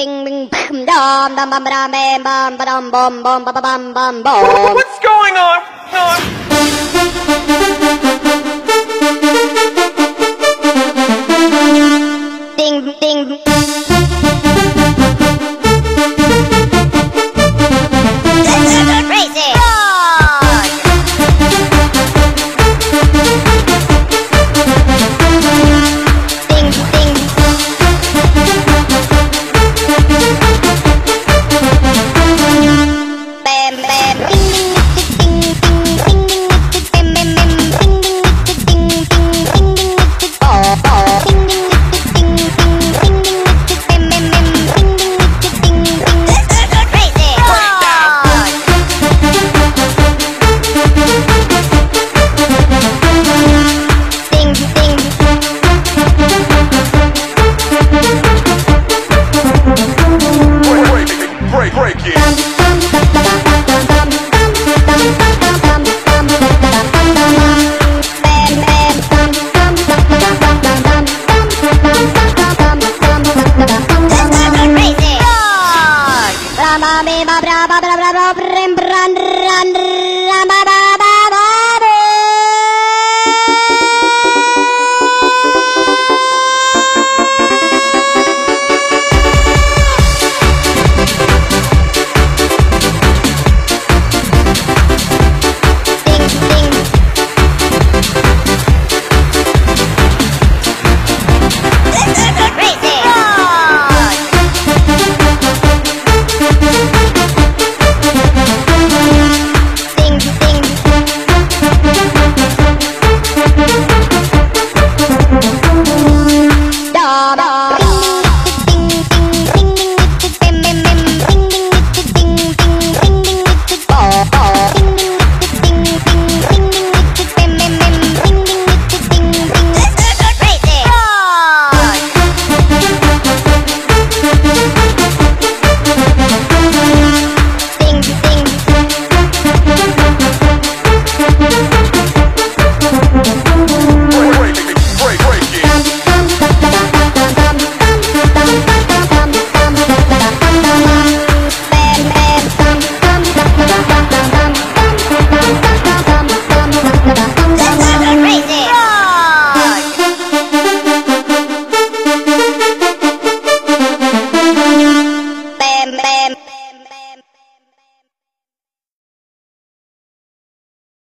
Bing bing. What's going on? Baba